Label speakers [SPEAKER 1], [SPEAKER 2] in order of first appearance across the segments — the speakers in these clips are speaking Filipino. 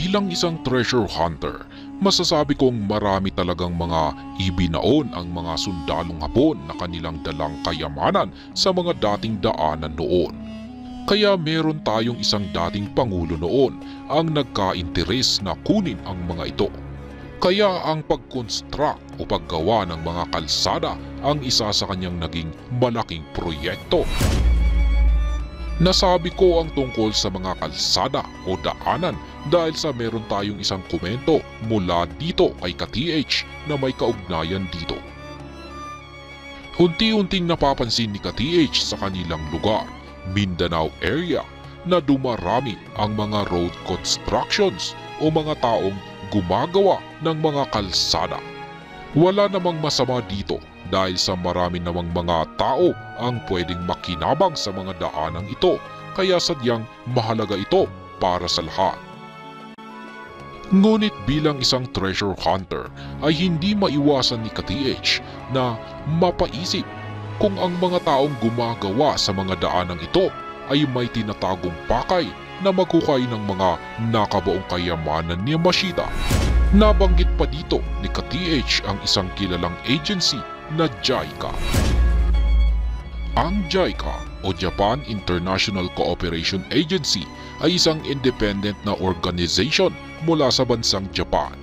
[SPEAKER 1] Bilang isang treasure hunter, masasabi kong marami talagang mga ibinaon ang mga sundalong hapon na kanilang dalang kayamanan sa mga dating daanan noon. Kaya meron tayong isang dating pangulo noon ang nagka-interes na kunin ang mga ito. Kaya ang pag-construct o paggawa ng mga kalsada ang isa sa kanyang naging malaking proyekto. Nasabi ko ang tungkol sa mga kalsada o daanan dahil sa meron tayong isang komento mula dito kay ka-TH na may kaugnayan dito. Unti-unting napapansin ni ka-TH sa kanilang lugar, Mindanao area, na dumarami ang mga road constructions o mga taong gumagawa ng mga kalsada. Wala namang masama dito dahil sa marami namang mga tao ang pwedeng makinabang sa mga daanang ito kaya sadyang mahalaga ito para sa lahat. Ngunit bilang isang treasure hunter ay hindi maiwasan ni KTH na mapaisip kung ang mga taong gumagawa sa mga daanang ito ay may tinatagong pakay na maghukay ng mga nakabaong kayamanan ni Yamashita. Nabanggit pa dito ni KTH ang isang kilalang agency na JICA. Ang JICA o Japan International Cooperation Agency ay isang independent na organization mula sa bansang Japan.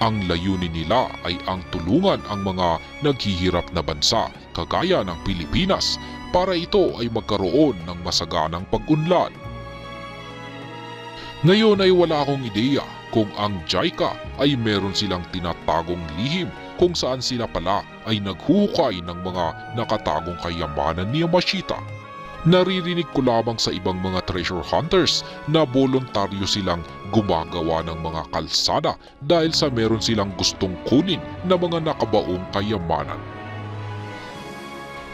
[SPEAKER 1] Ang layunin nila ay ang tulungan ang mga naghihirap na bansa kagaya ng Pilipinas para ito ay magkaroon ng masaganang pag-unlad. Ngayon ay wala akong ideya kung ang JICA ay meron silang tinatagong lihim kung saan sila pala ay naghuhukay ng mga nakatagong kayamanan ni Yamashita. Naririnig ko lamang sa ibang mga treasure hunters na voluntaryo silang gumagawa ng mga kalsada dahil sa meron silang gustong kunin na mga nakabaong kayamanan.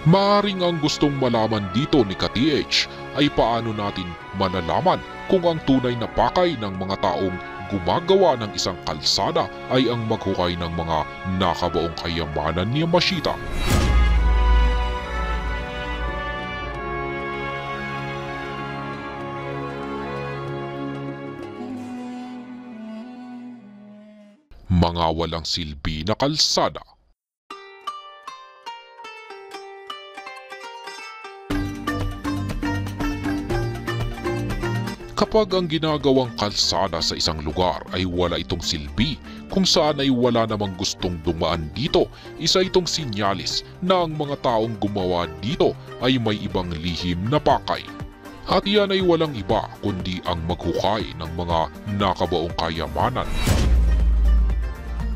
[SPEAKER 1] Maaring ang gustong malaman dito ni KTH ay paano natin malalaman kung ang tunay na pakay ng mga taong gumagawa ng isang kalsada ay ang maghukay ng mga nakabaong kayamanan ni Yamashita. Mga walang silbi na kalsada Kapag ang ginagawang kalsada sa isang lugar ay wala itong silbi kung saan ay wala namang gustong dumaan dito, isa itong sinyalis na ang mga taong gumawa dito ay may ibang lihim na pakay. At yan ay walang iba kundi ang maghukay ng mga nakabaong kayamanan.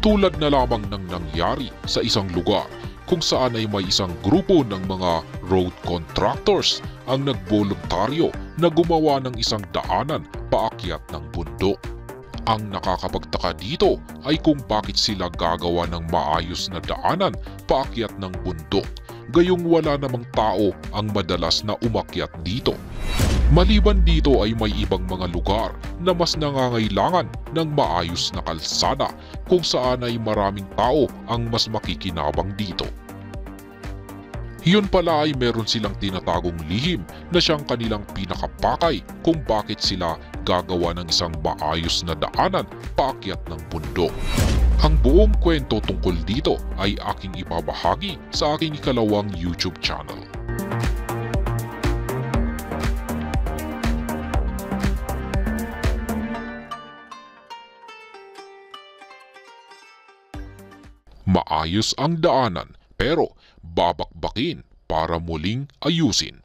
[SPEAKER 1] Tulad na lamang ng nangyari sa isang lugar kung saan ay may isang grupo ng mga road contractors ang nagboluntaryo na gumawa ng isang daanan paakyat ng bundok. Ang nakakapagtaka dito ay kung bakit sila gagawa ng maayos na daanan paakyat ng bundok gayong wala namang tao ang madalas na umakyat dito. Maliban dito ay may ibang mga lugar na mas nangangailangan ng maayos na kalsada kung saan ay maraming tao ang mas makikinabang dito. Yun pala ay meron silang tinatagong lihim na siyang kanilang pinakapakay kung bakit sila gagawa ng isang maayos na daanan paakyat ng bundok. Ang buong kwento tungkol dito ay aking ipabahagi sa aking ikalawang YouTube channel. Maayos ang daanan pero babakbakin para muling ayusin.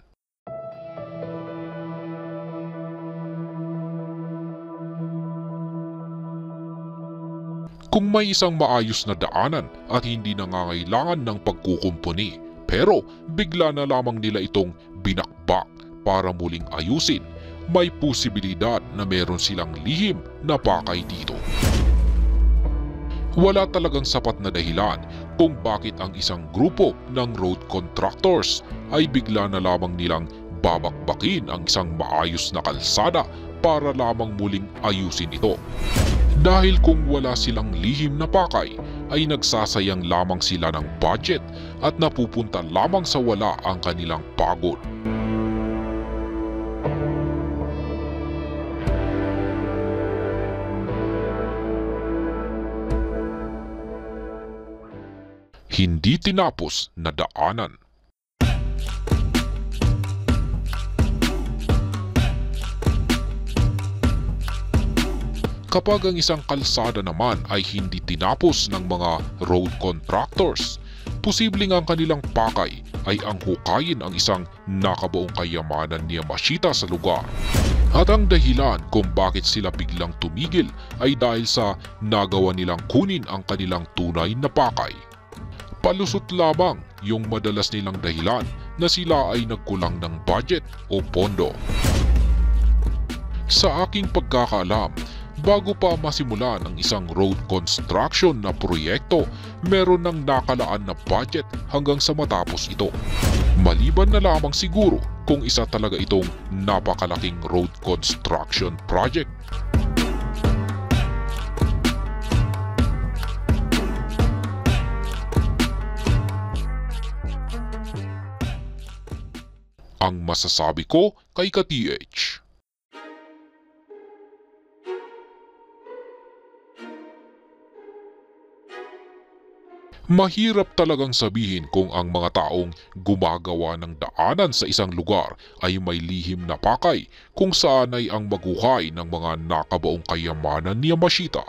[SPEAKER 1] Kung may isang maayos na daanan at hindi nangangailangan ng pagkukumpuni pero bigla na lamang nila itong binakbak para muling ayusin, may posibilidad na meron silang lihim na pakay dito. Wala talagang sapat na dahilan kung bakit ang isang grupo ng road contractors ay bigla na lamang nilang babakbakin ang isang maayos na kalsada para lamang muling ayusin ito. Dahil kung wala silang lihim na pakay, ay nagsasayang lamang sila ng budget at napupunta lamang sa wala ang kanilang pagod. Hindi tinapos na daanan. Kapag ang isang kalsada naman ay hindi tinapos ng mga road contractors, posibleng ang kanilang pakay ay ang hukayin ang isang nakabaong kayamanan ni Yamashita sa lugar. At ang dahilan kung bakit sila biglang tumigil ay dahil sa nagawa nilang kunin ang kanilang tunay na pakay. Palusot lamang yung madalas nilang dahilan na sila ay nagkulang ng budget o pondo. Sa aking pagkakaalam, bago pa masimulan ang isang road construction na proyekto, meron ng nakalaan na budget hanggang sa matapos ito. Maliban na lamang siguro kung isa talaga itong napakalaking road construction project. Ang masasabi ko kay ka-TH. Mahirap talagang sabihin kung ang mga taong gumagawa ng daanan sa isang lugar ay may lihim na pakay kung saan ay ang maguhay ng mga nakabaong kayamanan ni Yamashita.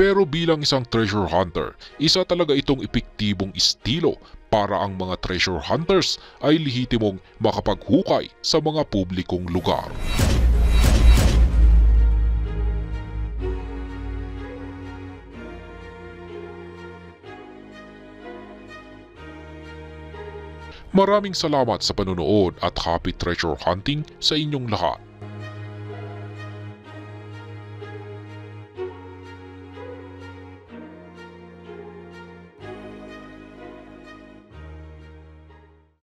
[SPEAKER 1] Pero bilang isang treasure hunter, isa talaga itong epektibong estilo para ang mga treasure hunters ay lihitimong makapaghukay sa mga publikong lugar. Maraming salamat sa panonood at happy treasure hunting sa inyong lahat.